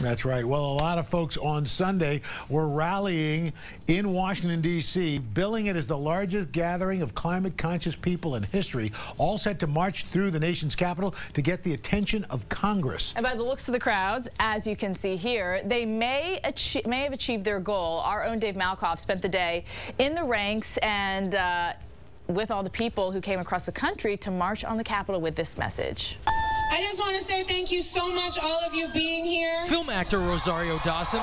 That's right. Well, a lot of folks on Sunday were rallying in Washington, D.C., billing it as the largest gathering of climate conscious people in history, all set to march through the nation's capital to get the attention of Congress. And by the looks of the crowds, as you can see here, they may, may have achieved their goal. Our own Dave Malkoff spent the day in the ranks and uh, with all the people who came across the country to march on the Capitol with this message. I just want to say thank you so much, all of you being here. Film actor Rosario Dawson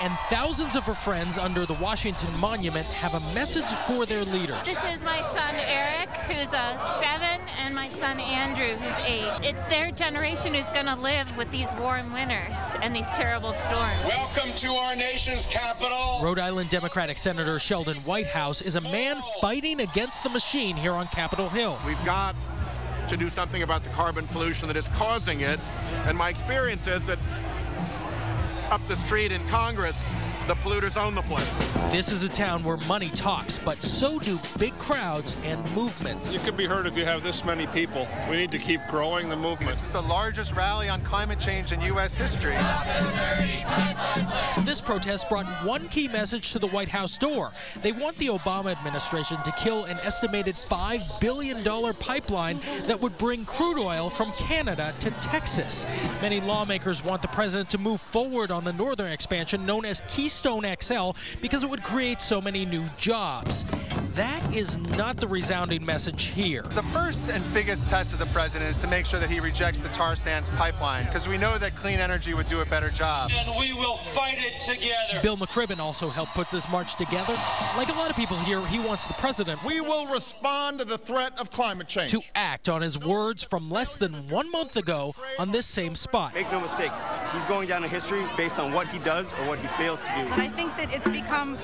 and thousands of her friends under the Washington Monument have a message for their leaders. This is my son Eric, who's a seven, and my son Andrew, who's eight. It's their generation who's going to live with these warm winters and these terrible storms. Welcome to our nation's capital. Rhode Island Democratic Senator Sheldon Whitehouse is a man fighting against the machine here on Capitol Hill. We've got to do something about the carbon pollution that is causing it. And my experience is that up the street in Congress, the polluters own the place. This is a town where money talks, but so do big crowds and movements. You could be heard if you have this many people. We need to keep growing the movement. This is the largest rally on climate change in U.S. history. This protest brought one key message to the White House door. They want the Obama administration to kill an estimated $5 billion pipeline that would bring crude oil from Canada to Texas. Many lawmakers want the president to move forward on the northern expansion known as Keystone XL because it would create so many new jobs. That is not the resounding message here. The first and biggest test of the president is to make sure that he rejects the tar sands pipeline because we know that clean energy would do a better job. And we will fight it together. Bill McKibben also helped put this march together. Like a lot of people here, he wants the president. We will respond to the threat of climate change. To act on his words from less than one month ago on this same spot. Make no mistake, he's going down in history based on what he does or what he fails to do. And I think that it's become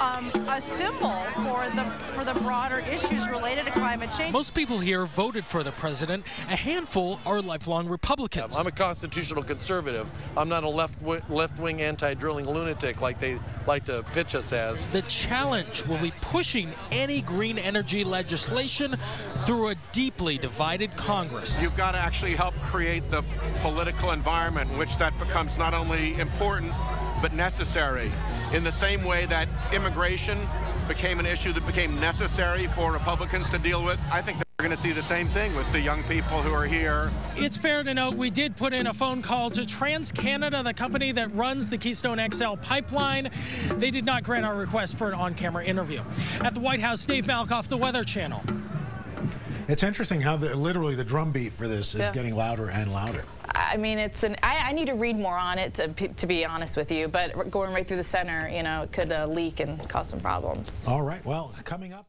um, a symbol for the for the broader issues related to climate change. Most people here voted for the president. A handful are lifelong Republicans. I'm a constitutional conservative. I'm not a left left wing anti-drilling lunatic like they like to pitch us as. The challenge will be pushing any green energy legislation through a deeply divided Congress. You've got to actually help create the political environment in which that becomes not only important but necessary. In the same way that immigration became an issue that became necessary for Republicans to deal with, I think we're going to see the same thing with the young people who are here. It's fair to note we did put in a phone call to TransCanada, the company that runs the Keystone XL pipeline. They did not grant our request for an on-camera interview. At the White House, Dave Malkoff, The Weather Channel. It's interesting how the, literally the drumbeat for this is yeah. getting louder and louder. I mean, it's an. I, I, need to read more on it to, to be honest with you. But going right through the center, you know, it could uh, leak and cause some problems. All right. Well, coming up.